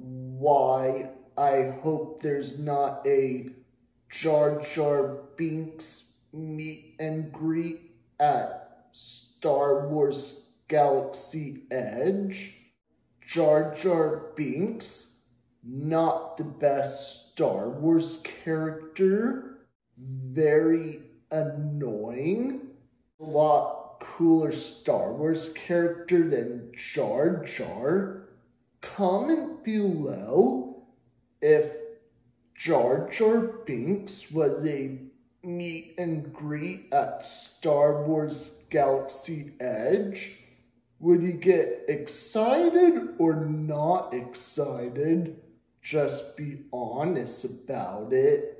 why I hope there's not a Jar Jar Binks meet and greet at Star Wars Galaxy Edge. Jar Jar Binks, not the best Star Wars character, very annoying, a lot cooler Star Wars character than Jar Jar. Comment below if Jar Jar Binks was a meet and greet at Star Wars Galaxy Edge. Would you get excited or not excited? Just be honest about it.